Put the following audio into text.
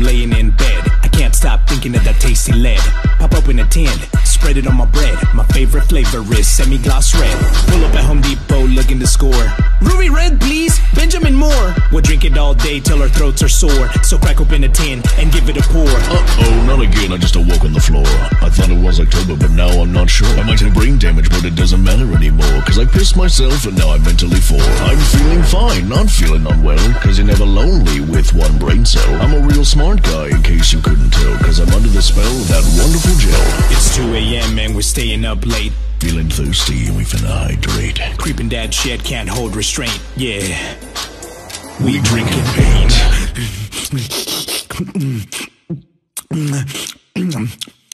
I'm laying in bed. I can't stop thinking of that tasty lead. Pop open a tin, spread it on my bread. My favorite flavor is semi-gloss red. Pull up at Home Depot looking to score. Ruby red, please, Benjamin Moore. We'll drink it all day till our throats are sore. So crack open a tin and give it a pour. Uh-oh, not again, I just awoke on the floor. I thought it was October, but now I'm not sure. I might have brain damage, but it doesn't matter anymore. Cause I pissed myself and now I'm mentally four. Fine, not feeling unwell. Cause you're never lonely with one brain cell. I'm a real smart guy, in case you couldn't tell. Cause I'm under the spell of that wonderful gel. It's 2 a.m. and we're staying up late. Feeling thirsty and we finna hydrate. Creeping dad shit can't hold restraint. Yeah. We drink drinking pain.